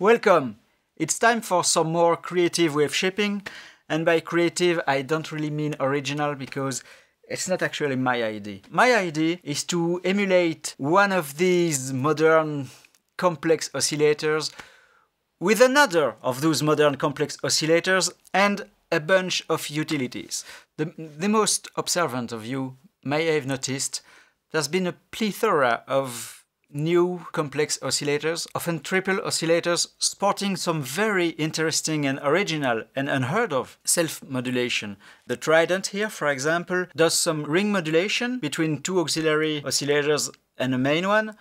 Welcome! It's time for some more creative wave shaping, and by creative I don't really mean original because it's not actually my idea. My idea is to emulate one of these modern complex oscillators with another of those modern complex oscillators and a bunch of utilities. The, the most observant of you may have noticed there's been a plethora of new complex oscillators, often triple oscillators, sporting some very interesting and original and unheard of self-modulation. The Trident here, for example, does some ring modulation between two auxiliary oscillators and a main one.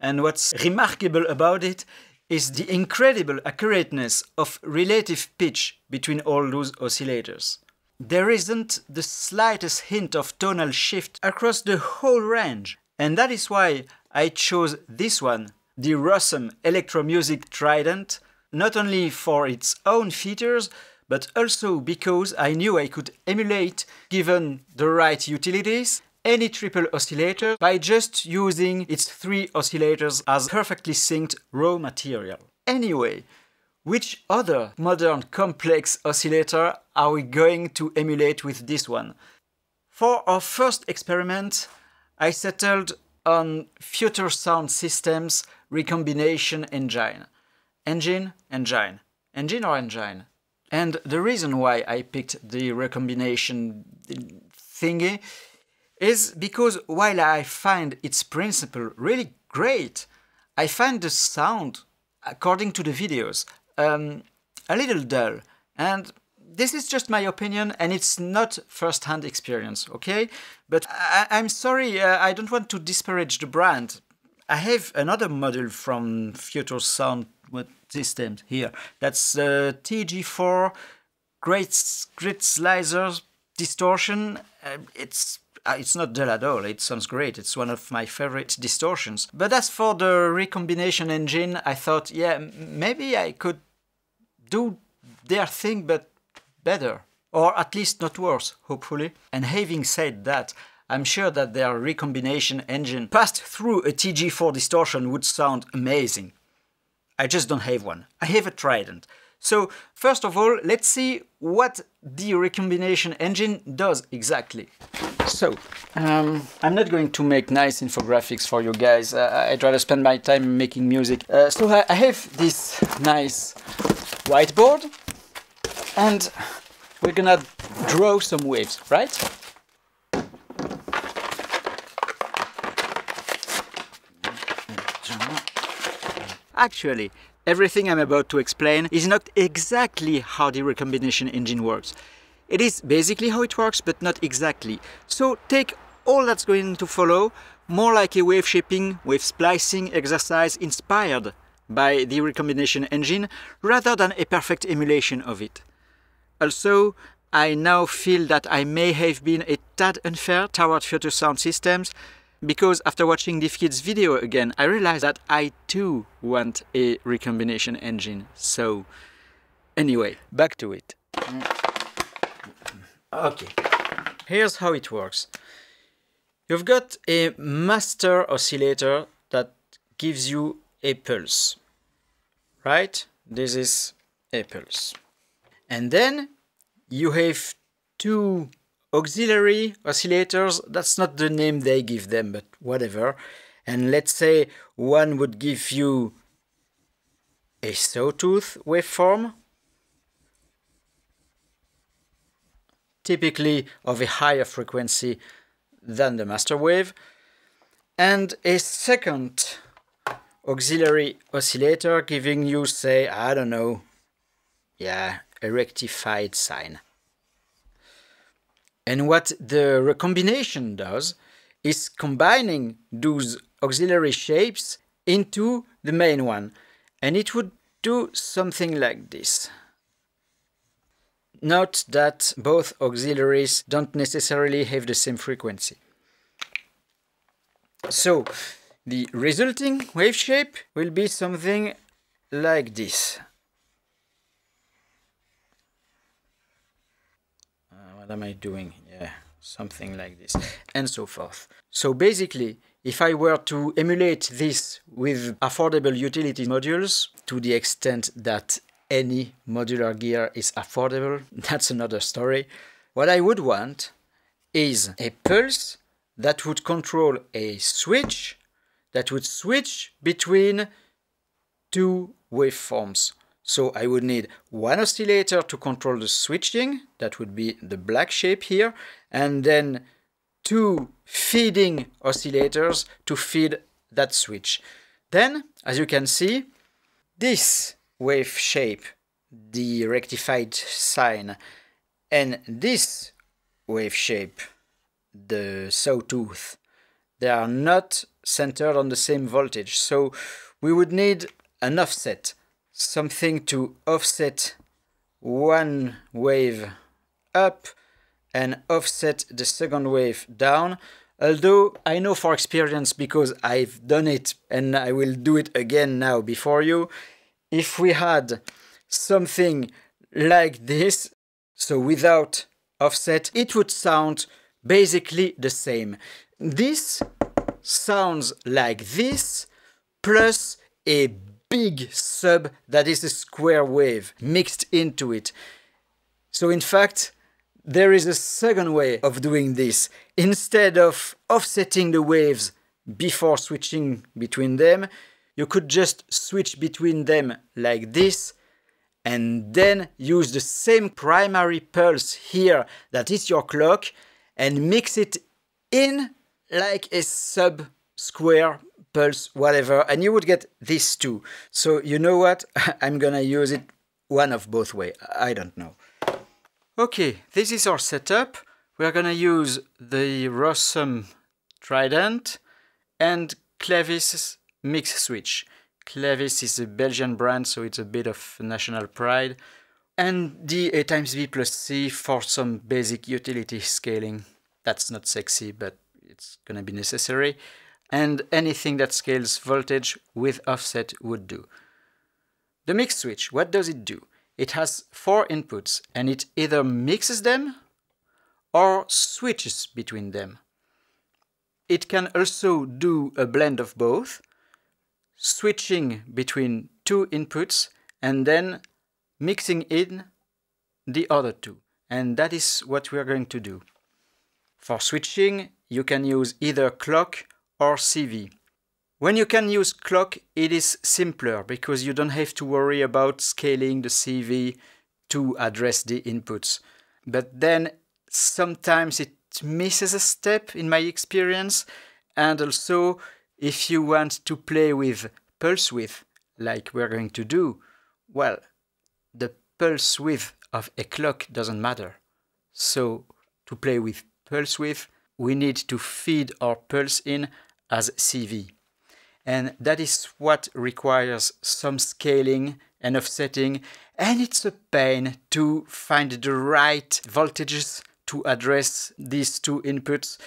And what's remarkable about it is the incredible accurateness of relative pitch between all those oscillators. There isn't the slightest hint of tonal shift across the whole range. And that is why I chose this one, the Rossum Electro Music Trident, not only for its own features, but also because I knew I could emulate, given the right utilities, any triple oscillator by just using its three oscillators as perfectly synced raw material. Anyway, which other modern complex oscillator are we going to emulate with this one? For our first experiment, I settled on Future Sound Systems recombination engine. Engine, engine. Engine or engine? And the reason why I picked the recombination thingy is because while I find its principle really great, I find the sound, according to the videos, um, a little dull. And this is just my opinion and it's not first-hand experience, okay? But I, am sorry, uh, I don't want to disparage the brand. I have another model from Future Sound Systems here. That's uh, TG4 Great Grid Slicer Distortion. Uh, it's uh, it's not dull at all, it sounds great, it's one of my favorite distortions. But as for the recombination engine, I thought, yeah, maybe I could do their thing, but better, or at least not worse, hopefully. And having said that, I'm sure that their recombination engine passed through a TG4 distortion would sound amazing. I just don't have one. I have a Trident. So, first of all, let's see what the recombination engine does exactly. So, um, I'm not going to make nice infographics for you guys. Uh, I'd rather spend my time making music. Uh, so I, I have this nice whiteboard and we're gonna draw some waves, right? Actually, everything I'm about to explain is not exactly how the recombination engine works. It is basically how it works, but not exactly. So take all that's going to follow more like a wave shaping, wave splicing exercise inspired by the recombination engine rather than a perfect emulation of it. Also, I now feel that I may have been a tad unfair toward Future Sound Systems because after watching DivKid's video again, I realized that I too want a recombination engine. So, anyway, back to it. Okay, here's how it works. You've got a master oscillator that gives you a pulse, right? This is a pulse. And then you have two auxiliary oscillators. That's not the name they give them, but whatever. And let's say one would give you a sawtooth waveform, typically of a higher frequency than the master wave, and a second auxiliary oscillator giving you, say, I don't know, yeah, a rectified sine. And what the recombination does is combining those auxiliary shapes into the main one. And it would do something like this. Note that both auxiliaries don't necessarily have the same frequency. So, the resulting wave shape will be something like this. What am I doing? Yeah, something like this, and so forth. So basically, if I were to emulate this with affordable utility modules to the extent that any modular gear is affordable, that's another story. What I would want is a pulse that would control a switch that would switch between two waveforms. So I would need one oscillator to control the switching, that would be the black shape here, and then two feeding oscillators to feed that switch. Then, as you can see, this wave shape, the rectified sine, and this wave shape, the sawtooth, they are not centered on the same voltage. So we would need an offset, something to offset one wave up and offset the second wave down. Although I know for experience because I've done it and I will do it again now before you, if we had something like this, so without offset, it would sound basically the same. This sounds like this plus a big sub that is a square wave mixed into it. So in fact, there is a second way of doing this. Instead of offsetting the waves before switching between them, you could just switch between them like this and then use the same primary pulse here that is your clock and mix it in like a sub square pulse whatever and you would get this too so you know what i'm gonna use it one of both way i don't know okay this is our setup we're gonna use the Rossum trident and Klavis mix switch Klavis is a Belgian brand, so it's a bit of national pride. And the A times B plus C for some basic utility scaling. That's not sexy, but it's to be necessary. And anything that scales voltage with offset would do. The Mixwitch, what does it do? It has four inputs and it either mixes them or switches between them. It can also do a blend of both, switching between two inputs and then mixing in the other two. And that is what we are going to do. For switching, you can use either clock or CV. When you can use clock, it is simpler because you don't have to worry about scaling the CV to address the inputs. But then sometimes it misses a step in my experience, and also if you want to play with pulse width, like we're going to do, well, the pulse width of a clock doesn't matter. So to play with pulse width, we need to feed our pulse in as CV. And that is what requires some scaling and offsetting, and it's a pain to find the right voltages to address these two inputs.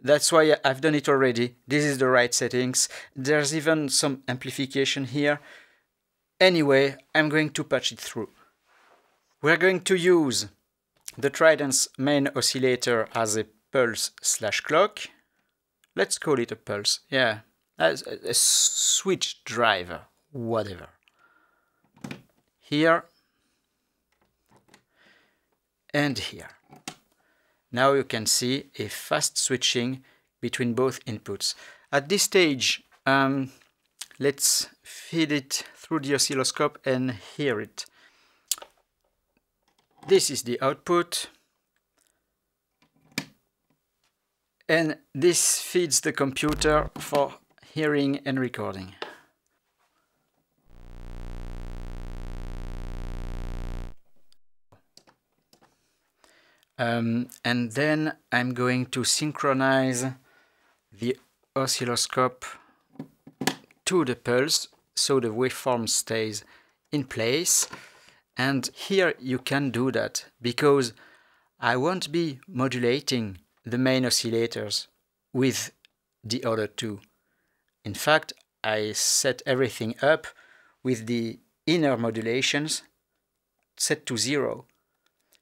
That's why I've done it already. This is the right settings. There's even some amplification here. Anyway, I'm going to patch it through. We're going to use the Trident's main oscillator as a pulse slash clock. Let's call it a pulse. Yeah, as a switch driver, whatever. Here and here. Now you can see a fast switching between both inputs. At this stage, um, let's feed it through the oscilloscope and hear it. This is the output. And this feeds the computer for hearing and recording. Um, and then I'm going to synchronize the oscilloscope to the pulse so the waveform stays in place. And here you can do that because I won't be modulating the main oscillators with the other two. In fact, I set everything up with the inner modulations set to zero.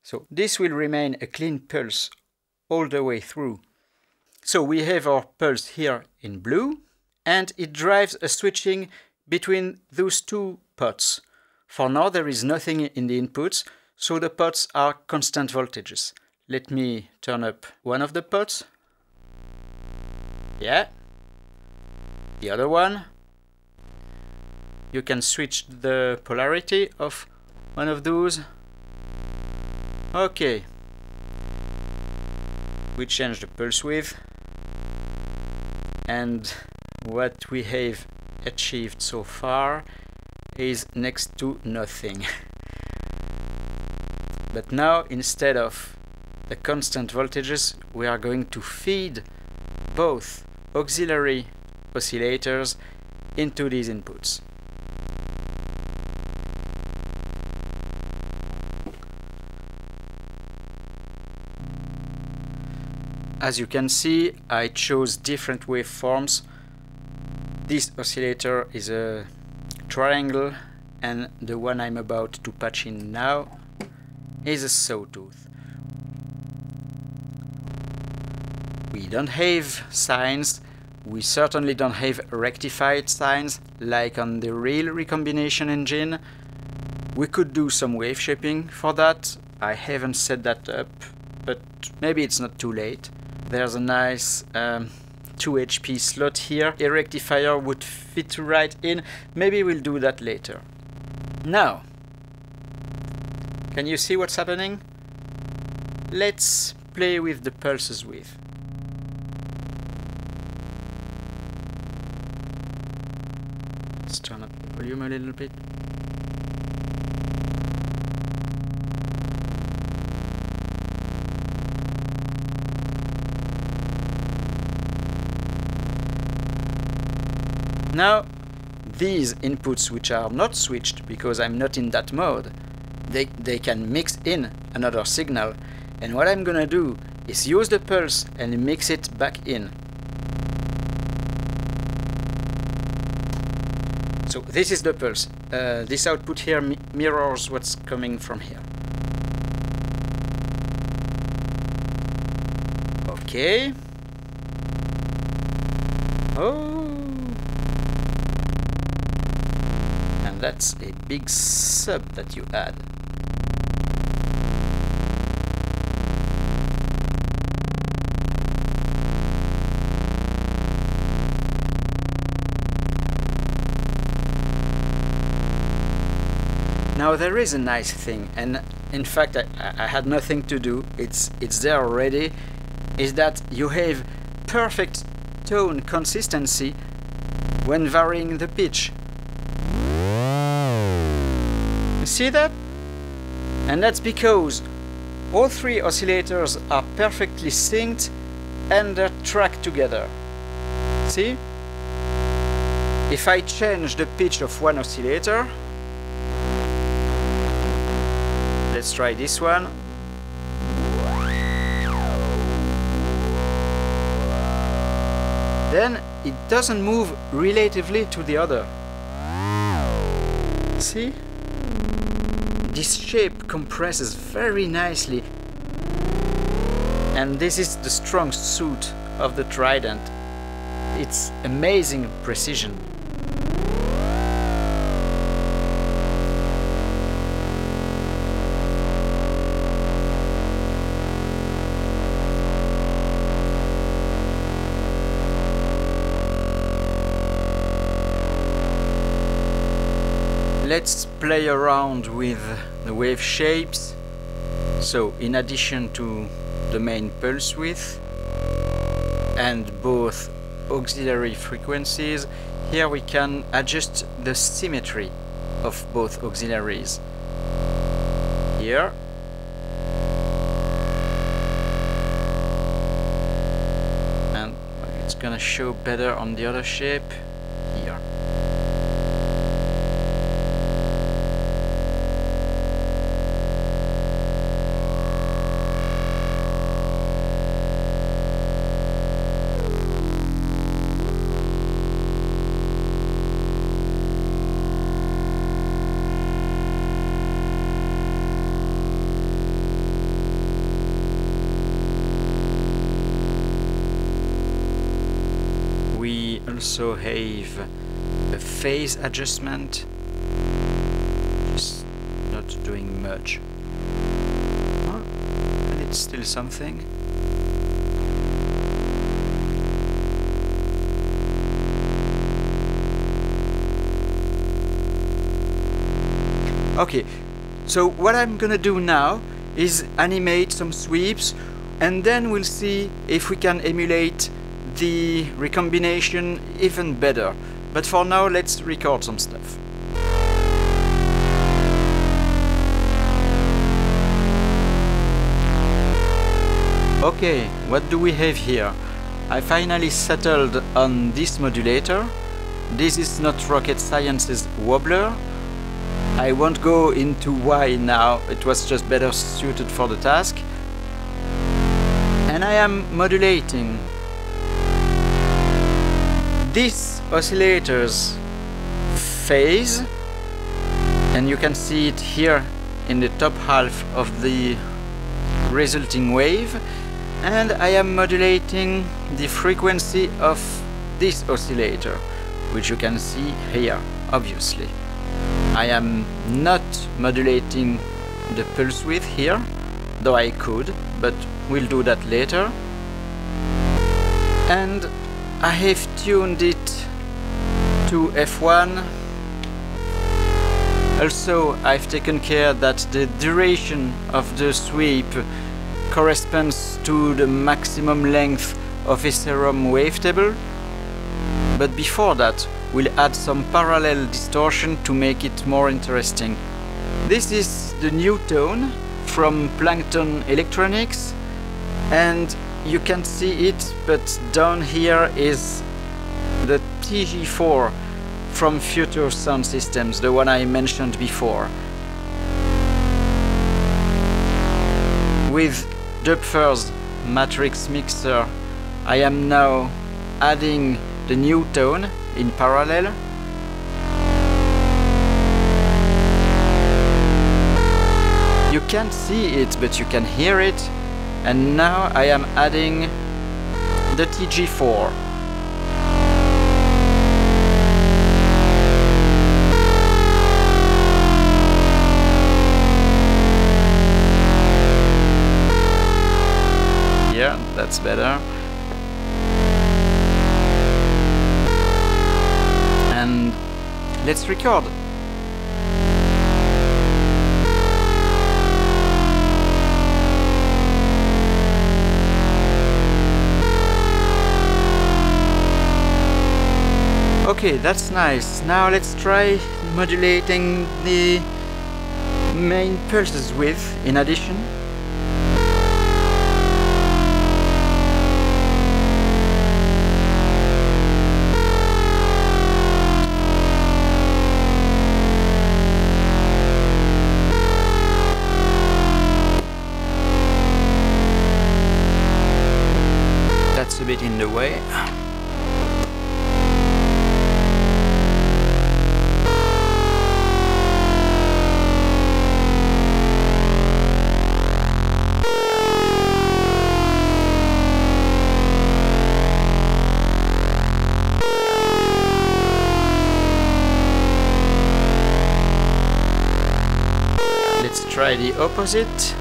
So this will remain a clean pulse all the way through. So we have our pulse here in blue, and it drives a switching between those two pots. For now, there is nothing in the inputs, so the pots are constant voltages. Let me turn up one of the pots. Yeah. The other one. You can switch the polarity of one of those. Okay. We change the pulse width. And what we have achieved so far is next to nothing. but now instead of the constant voltages we are going to feed both auxiliary oscillators into these inputs. As you can see, I chose different waveforms. This oscillator is a triangle and the one I'm about to patch in now is a sawtooth. We don't have sines, we certainly don't have rectified sines like on the real recombination engine. We could do some wave shaping for that, I haven't set that up, but maybe it's not too late. There's a nice um, 2 HP slot here. A rectifier would fit right in. Maybe we'll do that later. Now, can you see what's happening? Let's play with the pulses width. Volume a little bit. Now, these inputs which are not switched because I'm not in that mode, they, they can mix in another signal. And what I'm gonna do is use the pulse and mix it back in. So this is the pulse. Uh, this output here mi mirrors what's coming from here. Okay. Oh. and that's a big sub that you add. Now there is a nice thing, and in fact I, I, had nothing to do, it's, it's there already, is that you have perfect tone consistency when varying the pitch. see that? And that's because all three oscillators are perfectly synced and they're tracked together. See? If I change the pitch of one oscillator, let's try this one. Then it doesn't move relatively to the other. See? This shape compresses very nicely and this is the strong suit of the Trident. It's amazing precision. Let's play around with the wave shapes. So in addition to the main pulse width and both auxiliary frequencies, here we can adjust the symmetry of both auxiliaries. Here and it's gonna show better on the other shape also have a phase adjustment. Just not doing much. Oh, and it's still something. Okay, so what I'm gonna do now is animate some sweeps and then we'll see if we can emulate the recombination even better. But for now, let's record some stuff. Okay, what do we have here? I finally settled on this modulator. This is not rocket science's wobbler. I won't go into why now, it was just better suited for the task. And I am modulating this oscillator's phase and you can see it here in the top half of the resulting wave. And I am modulating the frequency of this oscillator which you can see here obviously. I am not modulating the pulse width here though I could but we'll do that later. And I have tuned it to F1 also I've taken care that the duration of the sweep corresponds to the maximum length of a serum wavetable but before that we'll add some parallel distortion to make it more interesting. This is the new tone from Plankton Electronics and you can see it but down here is the TG4 from Future Sound Systems, the one I mentioned before. With Doepfer's Matrix Mixer I am now adding the new tone in parallel You can't see it but you can hear it and now I am adding the TG4 yeah that's better. And let's record Okay, that's nice. Now let's try modulating the main pulses width in addition. The opposite.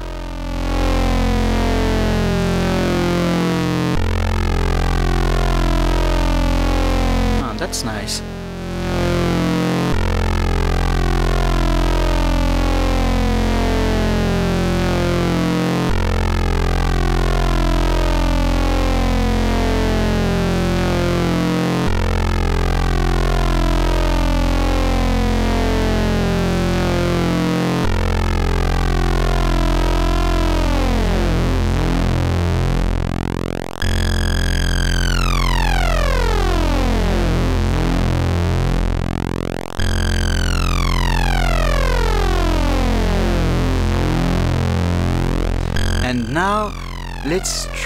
Ah, that's nice.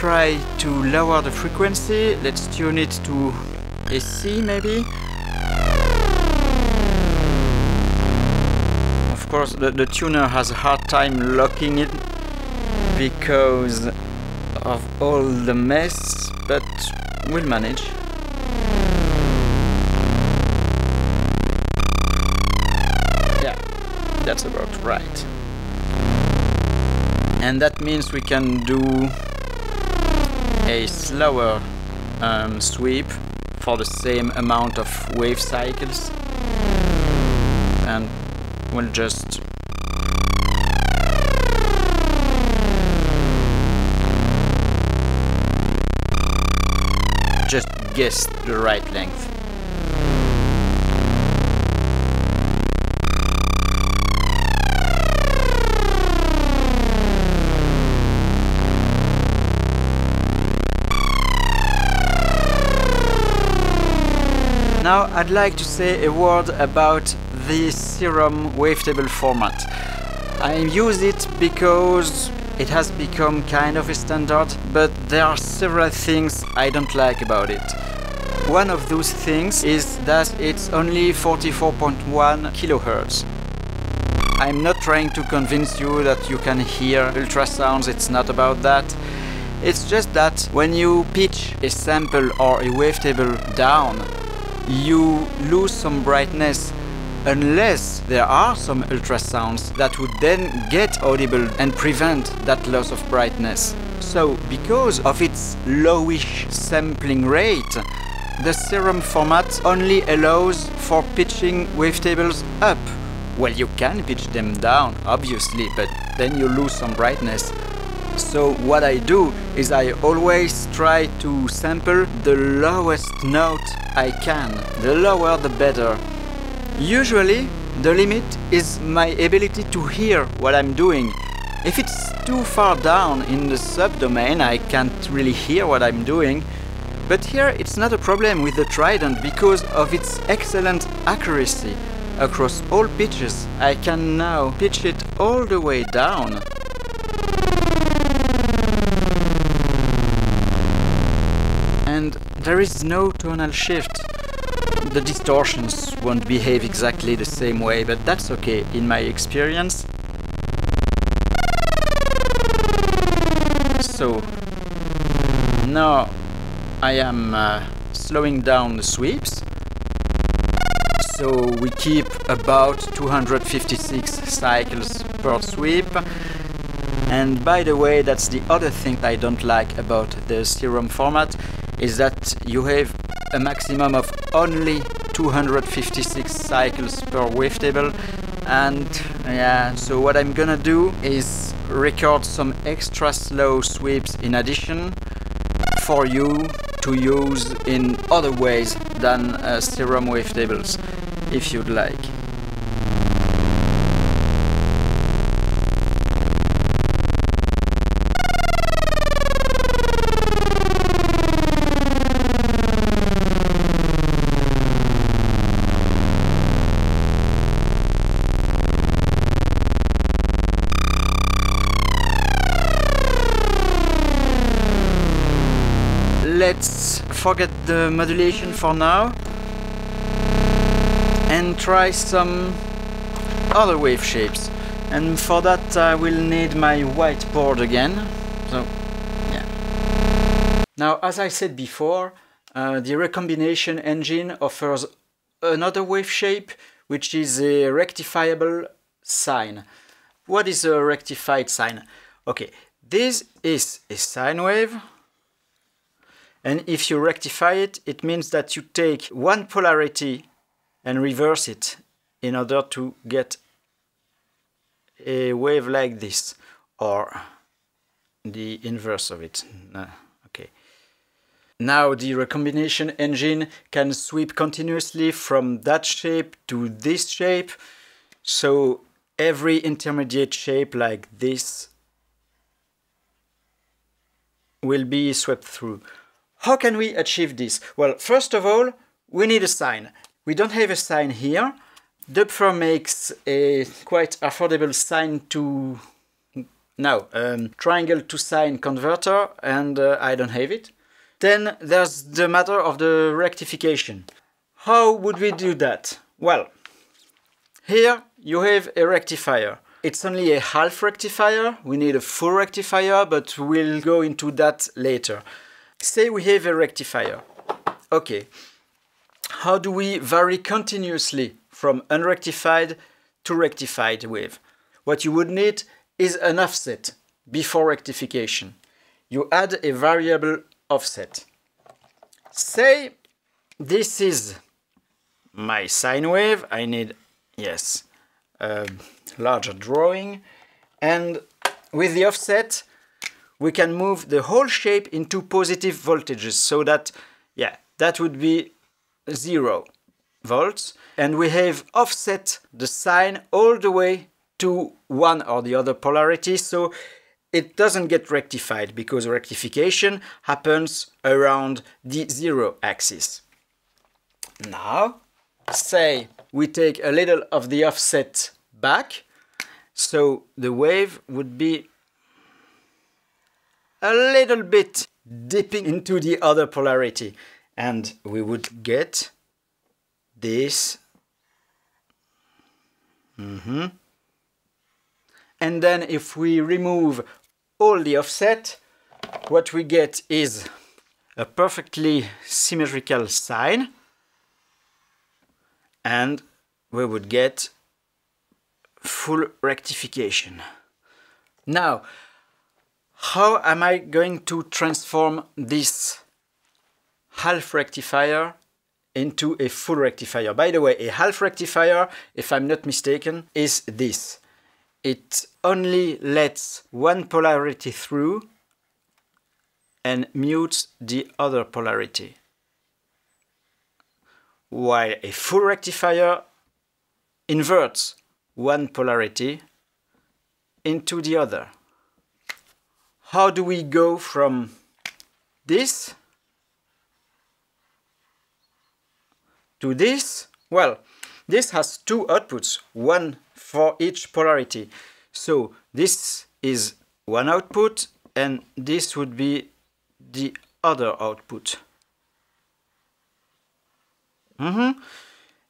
try to lower the frequency. Let's tune it to AC maybe. Of course the, the tuner has a hard time locking it because of all the mess, but we'll manage. Yeah, that's about right. And that means we can do a slower um, sweep for the same amount of wave cycles and we'll just just guess the right length. Now I'd like to say a word about the Serum wavetable format. I use it because it has become kind of a standard, but there are several things I don't like about it. One of those things is that it's only 44.1 kilohertz. I'm not trying to convince you that you can hear ultrasounds, it's not about that. It's just that when you pitch a sample or a wavetable down, you lose some brightness unless there are some ultrasounds that would then get audible and prevent that loss of brightness. So, because of its lowish sampling rate, the serum format only allows for pitching wavetables up. Well, you can pitch them down, obviously, but then you lose some brightness. So what I do is I always try to sample the lowest note I can. The lower the better. Usually the limit is my ability to hear what I'm doing. If it's too far down in the subdomain I can't really hear what I'm doing. But here it's not a problem with the Trident because of its excellent accuracy. Across all pitches I can now pitch it all the way down and there is no tonal shift. The distortions won't behave exactly the same way, but that's okay in my experience. So now I am uh, slowing down the sweeps. So we keep about 256 cycles per sweep. And by the way, that's the other thing I don't like about the serum format is that you have a maximum of only 256 cycles per wavetable and yeah so what I'm gonna do is record some extra slow sweeps in addition for you to use in other ways than uh, serum wavetables if you'd like. Let's forget the modulation for now and try some other wave shapes. And for that I will need my whiteboard again. So yeah. Now as I said before uh, the recombination engine offers another wave shape which is a rectifiable sine. What is a rectified sine? Okay this is a sine wave and if you rectify it, it means that you take one polarity and reverse it in order to get a wave like this or the inverse of it. okay. Now the recombination engine can sweep continuously from that shape to this shape. So every intermediate shape like this will be swept through. How can we achieve this? Well, first of all, we need a sine. We don't have a sine here. Doepfer makes a quite affordable sine to now um, triangle to sine converter and uh, I don't have it. Then there's the matter of the rectification. How would we do that? Well, here you have a rectifier. It's only a half rectifier, we need a full rectifier, but we'll go into that later. Say we have a rectifier. Okay. How do we vary continuously from unrectified to rectified wave. What you would need is an offset before rectification. You add a variable offset. Say this is my sine wave. I need, yes, a larger drawing. And with the offset, we can move the whole shape into positive voltages so that, yeah, that would be zero volts. And we have offset the sine all the way to one or the other polarity. So it doesn't get rectified because rectification happens around the zero axis. Now, say we take a little of the offset back, so the wave would be a little bit dipping into the other polarity and we would get this mm -hmm. and then if we remove all the offset what we get is a perfectly symmetrical sine and we would get full rectification. Now, how am I going to transform this half rectifier into a full rectifier? By the way, a half rectifier, if I'm not mistaken, is this. It only lets one polarity through and mutes the other polarity while a full rectifier inverts one polarity into the other. How do we go from this to this? Well, this has two outputs, one for each polarity. So this is one output and this would be the other output. Mm -hmm.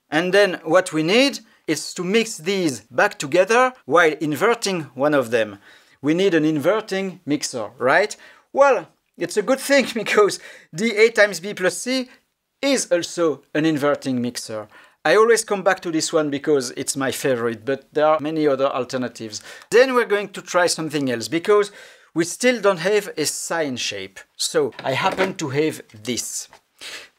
And then what we need is to mix these back together while inverting one of them. We need an inverting mixer, right? Well, it's a good thing because the A times B plus C is also an inverting mixer. I always come back to this one because it's my favorite, but there are many other alternatives. Then we're going to try something else because we still don't have a sine shape. So I happen to have this.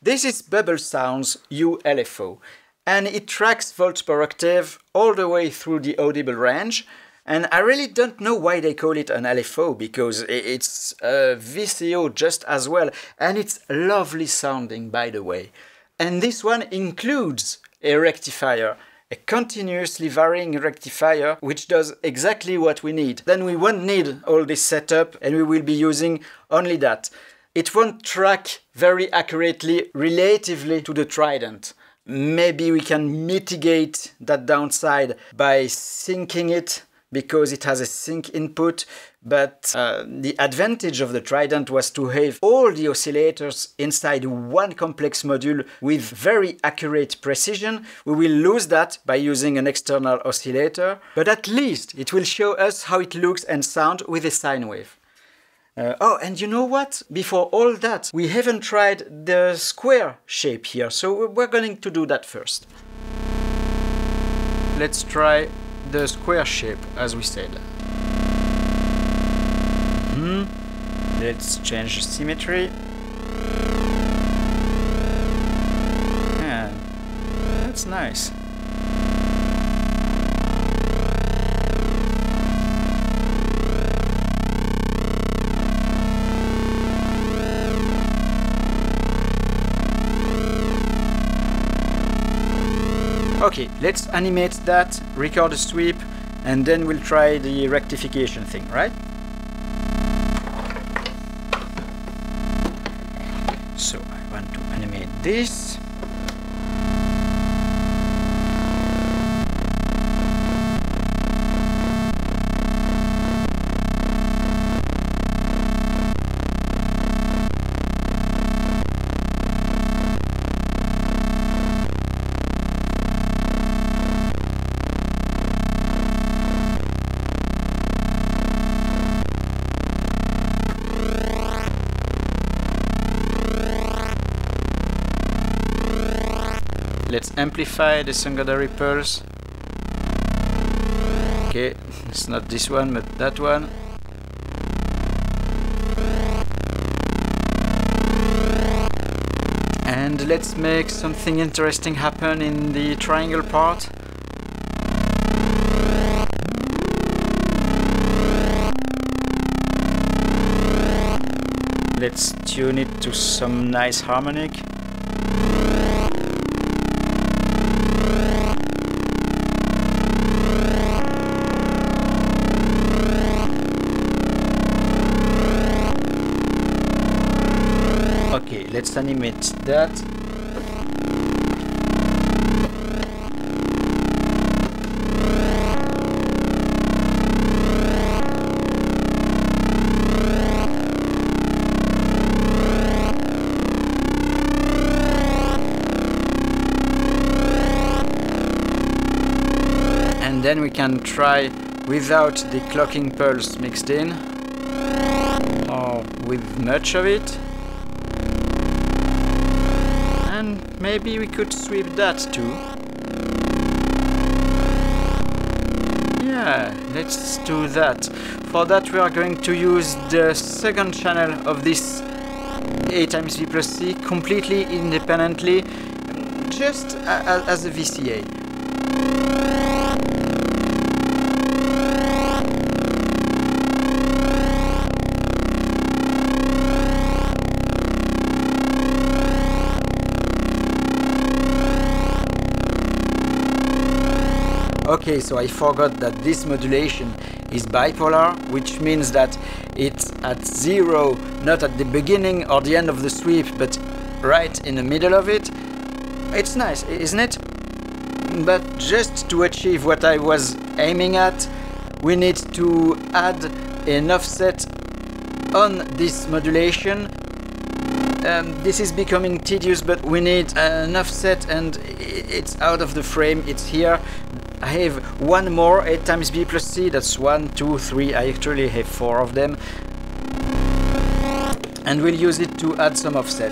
This is Bubblesound's ULFO and it tracks volts per octave all the way through the audible range. And I really don't know why they call it an LFO because it's a VCO just as well and it's lovely sounding by the way. And this one includes a rectifier a continuously varying rectifier which does exactly what we need. Then we won't need all this setup and we will be using only that it won't track very accurately relatively to the Trident. Maybe we can mitigate that downside by syncing it because it has a sync input, but uh, the advantage of the Trident was to have all the oscillators inside one complex module with very accurate precision. We will lose that by using an external oscillator, but at least it will show us how it looks and sounds with a sine wave. Uh, oh, and you know what? Before all that, we haven't tried the square shape here, so we're going to do that first. Let's try the square shape, as we said. Mm -hmm. Let's change the symmetry. Yeah, that's nice. Okay, let's animate that, record a sweep, and then we'll try the rectification thing, right? So I want to animate this. Let's amplify the secondary pulse. Okay, it's not this one, but that one. And let's make something interesting happen in the triangle part. Let's tune it to some nice harmonic. Okay, let's animate that. Then we can try without the clocking pulse mixed in or with much of it and maybe we could sweep that too. Yeah, let's do that. For that we are going to use the second channel of this A times B plus C completely independently, just as a VCA. Okay, so I forgot that this modulation is bipolar, which means that it's at zero, not at the beginning or the end of the sweep, but right in the middle of it. It's nice, isn't it? But just to achieve what I was aiming at, we need to add an offset on this modulation. Um, this is becoming tedious, but we need an offset and it's out of the frame, it's here. I have one more A times B plus C, that's one two three I actually have 4 of them. And we'll use it to add some offset.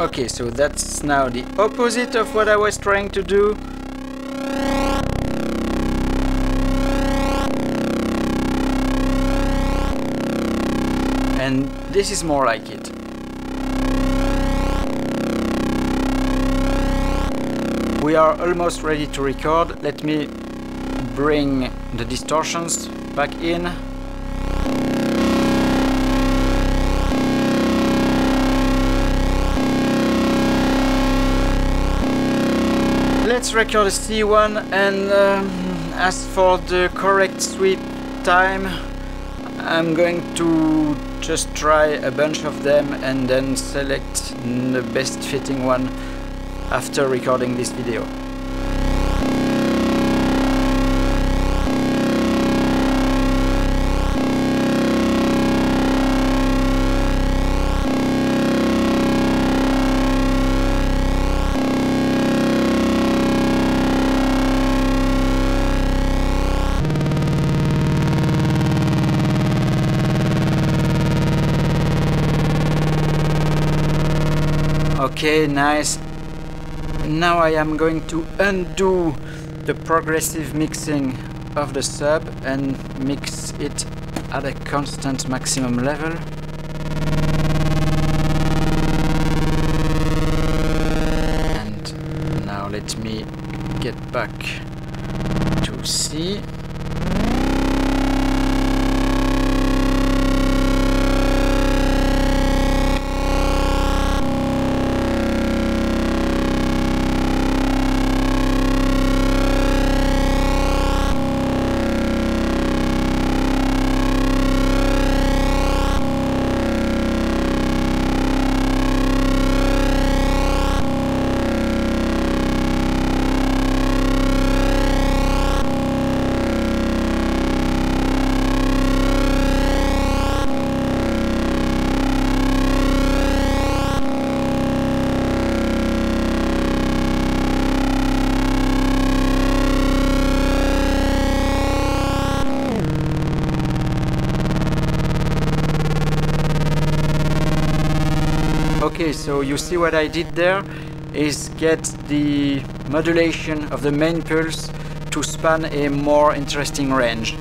Okay, so that's now the opposite of what I was trying to do. And this is more like it. We are almost ready to record. Let me bring the distortions back in. Let's record a C1 and um, as for the correct sweep time I'm going to just try a bunch of them and then select the best fitting one after recording this video. Nice. Now I am going to undo the progressive mixing of the sub and mix it at a constant maximum level. And now let me get back to C. so you see what I did there is get the modulation of the main pulse to span a more interesting range.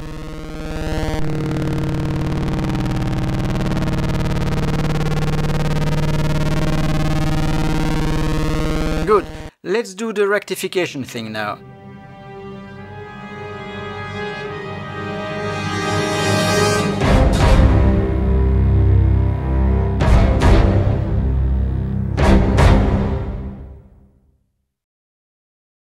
Good. Let's do the rectification thing now.